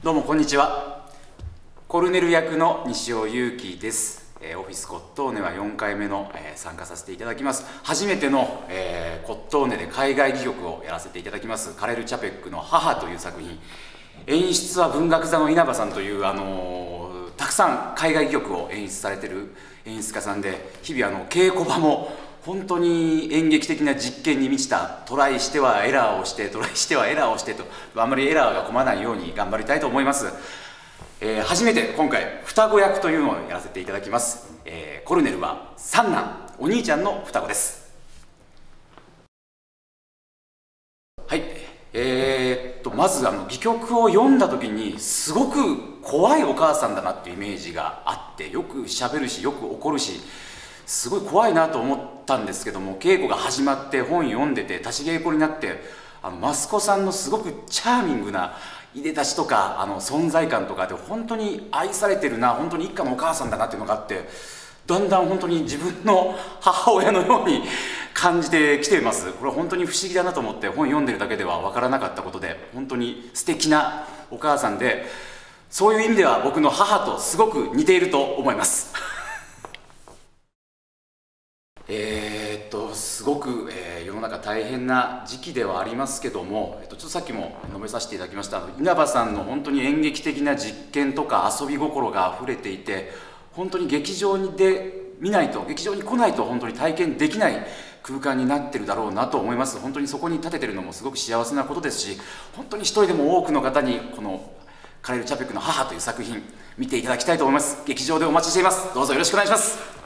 どうもこんにちは。コルネル役の西尾裕樹です、えーオフィスコットーネは4回目の、えー参加させていただきます。初めての、えーコットーネで海外戯曲をやらせていただきます。カレル・チャペックの「母」という作品。演出は文学座の稲葉さんという、あのーたくさん海外戯曲を演出されてる演出家さんで日々あの稽古場も本当に演劇的な実験に満ちたトライしてはエラーをしてトライしてはエラーをしてとあんまりエラーが込まないように頑張りたいと思います、えー初めて今回双子役というのをやらせていただきます、えーコルネルは三男お兄ちゃんの双子です。はい。えーっとまずあの戯曲を読んだ時にすごく怖いお母さんだなっていうイメージがあってよくしゃべるしよく怒るしすごい怖いなと思ったんですけども稽古が始まって本読んでて立ち稽古になってあの益子さんのすごくチャーミングないでたちとかあの存在感とかで本当に愛されてるな本当に一家のお母さんだなっていうのがあってだんだん本当に自分の母親のように感じてきています。これは本当に不思議だなと思って本読んでるだけでは分からなかったことで本当に素敵なお母さんでそういう意味では僕の母とすごく似ていると思います。とすごく、えー世の中大変な時期ではありますけども、えっと、ちょっとさっきも述べさせていただきました稲葉さんの本当に演劇的な実験とか遊び心が溢れていて本当に劇場にで見ないと劇場に来ないと本当に体験できない空間になってるだろうなと思います。本当にそこに立ててるのもすごく幸せなことですし本当に一人でも多くの方にこのカレル・チャペックの母という作品見ていただきたいと思います。劇場でお待ちしています。どうぞよろしくお願いします。